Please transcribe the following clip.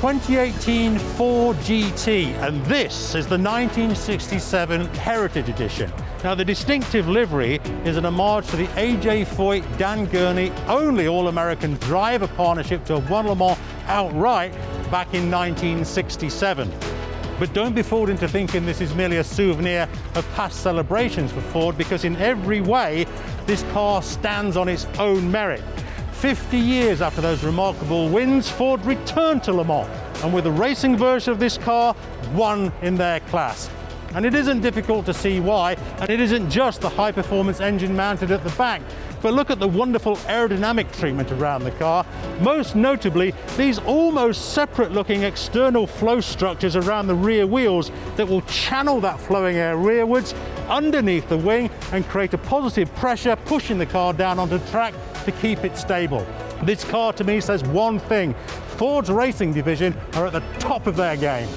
2018 Ford GT, and this is the 1967 Heritage Edition. Now, the distinctive livery is an homage to the AJ Foyt Dan Gurney only All-American driver partnership to have won Le Mans outright back in 1967. But don't be fooled into thinking this is merely a souvenir of past celebrations for Ford because in every way, this car stands on its own merit. 50 years after those remarkable wins, Ford returned to Le Mans and with a racing version of this car, won in their class. And it isn't difficult to see why, and it isn't just the high performance engine mounted at the back. But look at the wonderful aerodynamic treatment around the car. Most notably, these almost separate looking external flow structures around the rear wheels that will channel that flowing air rearwards underneath the wing and create a positive pressure pushing the car down onto track to keep it stable. This car to me says one thing, Ford's racing division are at the top of their game.